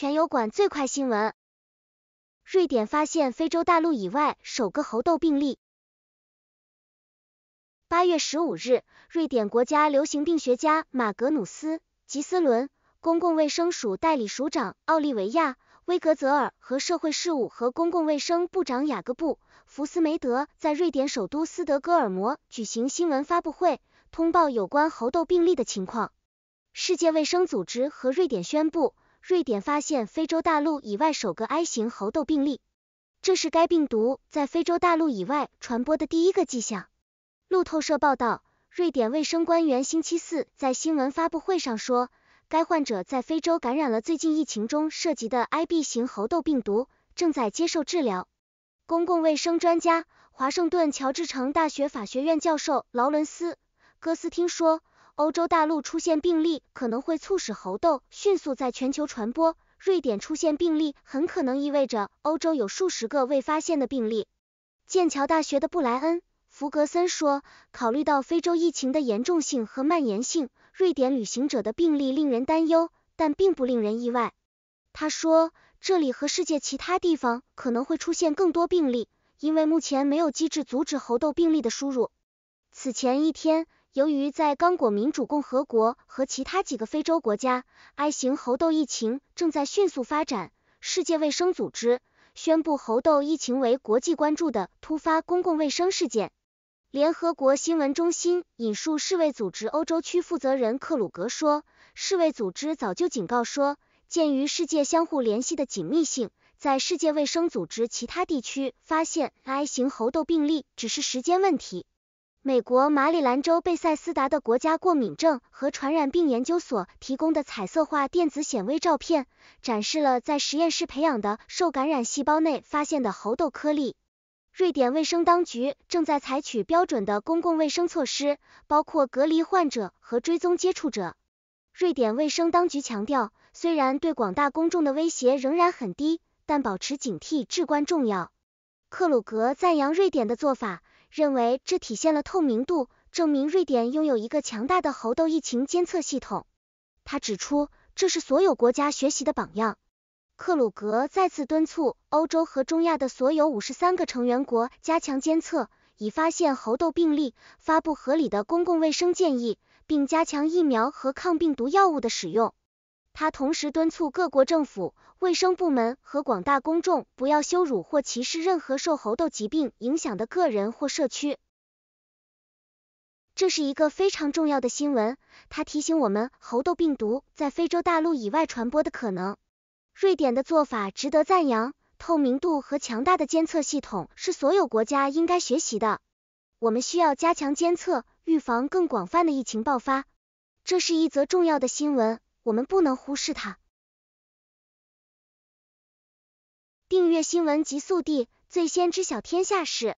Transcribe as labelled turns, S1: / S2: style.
S1: 全油管最快新闻：瑞典发现非洲大陆以外首个猴痘病例。八月十五日，瑞典国家流行病学家马格努斯·吉斯伦、公共卫生署代理署长奥利维亚·威格泽尔和社会事务和公共卫生部长雅各布·福斯梅德在瑞典首都斯德哥尔摩举行新闻发布会，通报有关猴痘病例的情况。世界卫生组织和瑞典宣布。瑞典发现非洲大陆以外首个 I 型猴痘病例，这是该病毒在非洲大陆以外传播的第一个迹象。路透社报道，瑞典卫生官员星期四在新闻发布会上说，该患者在非洲感染了最近疫情中涉及的 IB 型猴痘病毒，正在接受治疗。公共卫生专家、华盛顿乔治城大学法学院教授劳伦斯·戈斯汀说。欧洲大陆出现病例可能会促使猴痘迅速在全球传播。瑞典出现病例很可能意味着欧洲有数十个未发现的病例。剑桥大学的布莱恩·福格森说，考虑到非洲疫情的严重性和蔓延性，瑞典旅行者的病例令人担忧，但并不令人意外。他说，这里和世界其他地方可能会出现更多病例，因为目前没有机制阻止猴痘病例的输入。此前一天。由于在刚果民主共和国和其他几个非洲国家，I 型猴痘疫情正在迅速发展，世界卫生组织宣布猴痘疫情为国际关注的突发公共卫生事件。联合国新闻中心引述世卫组织欧洲区负责人克鲁格说，世卫组织早就警告说，鉴于世界相互联系的紧密性，在世界卫生组织其他地区发现 I 型猴痘病例只是时间问题。美国马里兰州贝塞斯达的国家过敏症和传染病研究所提供的彩色化电子显微照片，展示了在实验室培养的受感染细胞内发现的猴痘颗粒。瑞典卫生当局正在采取标准的公共卫生措施，包括隔离患者和追踪接触者。瑞典卫生当局强调，虽然对广大公众的威胁仍然很低，但保持警惕至关重要。克鲁格赞扬瑞典的做法。认为这体现了透明度，证明瑞典拥有一个强大的猴痘疫情监测系统。他指出，这是所有国家学习的榜样。克鲁格再次敦促欧洲和中亚的所有五十三个成员国加强监测，以发现猴痘病例，发布合理的公共卫生建议，并加强疫苗和抗病毒药物的使用。他同时敦促各国政府、卫生部门和广大公众不要羞辱或歧视任何受猴痘疾病影响的个人或社区。这是一个非常重要的新闻，它提醒我们猴痘病毒在非洲大陆以外传播的可能。瑞典的做法值得赞扬，透明度和强大的监测系统是所有国家应该学习的。我们需要加强监测，预防更广泛的疫情爆发。这是一则重要的新闻。我们不能忽视它。订阅新闻极速递，最先知晓天下事。